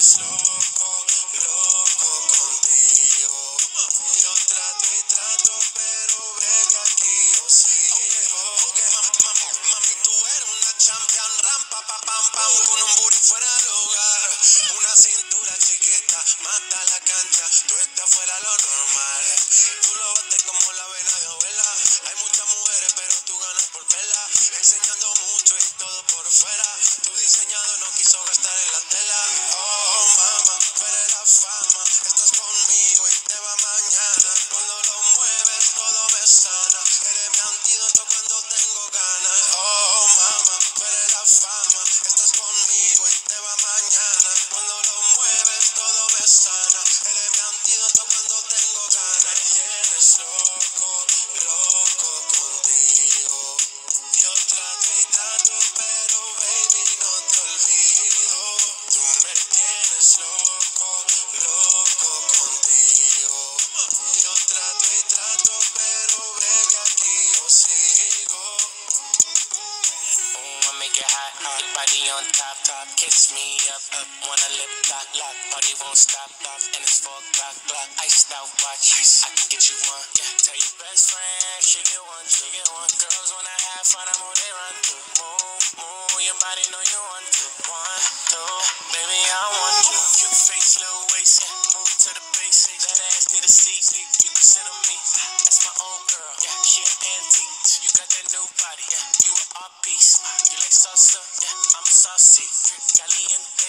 vuelves loco, loco conmigo. Yo trato y trato, pero baby aquí oh yo sigo. Mami, tú eres una champion, rampa, pa, pam, pam, con un booty fuera del hogar. Una cintura chiquita, mata la cancha, tú estás fuera lo normal. Tú lo bates como la vena de abuela. Hay muchas mujeres, pero tú ganas por vela. Enseñando mucho y todo por fuera. Tu diseñado no quiso gastar en la tela. On top, top, kiss me up, up. Wanna lip lock, lock, party won't stop, stop. And it's four o'clock, clock, iced out watch. I can get you one, yeah. Tell your best friend, she get one, she get one. Girls wanna have fun, I'm who they saucer, yeah, I'm saucy. Caliente,